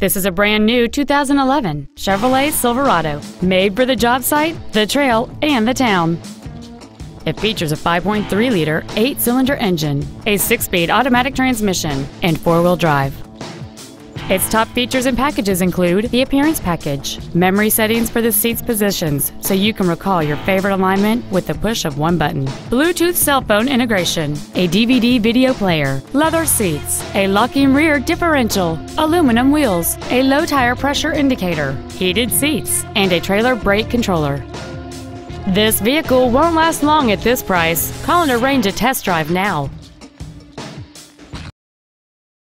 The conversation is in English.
This is a brand new 2011 Chevrolet Silverado, made for the job site, the trail, and the town. It features a 5.3-liter, eight-cylinder engine, a six-speed automatic transmission, and four-wheel drive. Its top features and packages include the appearance package, memory settings for the seat's positions so you can recall your favorite alignment with the push of one button, Bluetooth cell phone integration, a DVD video player, leather seats, a locking rear differential, aluminum wheels, a low tire pressure indicator, heated seats, and a trailer brake controller. This vehicle won't last long at this price. Call and arrange a test drive now.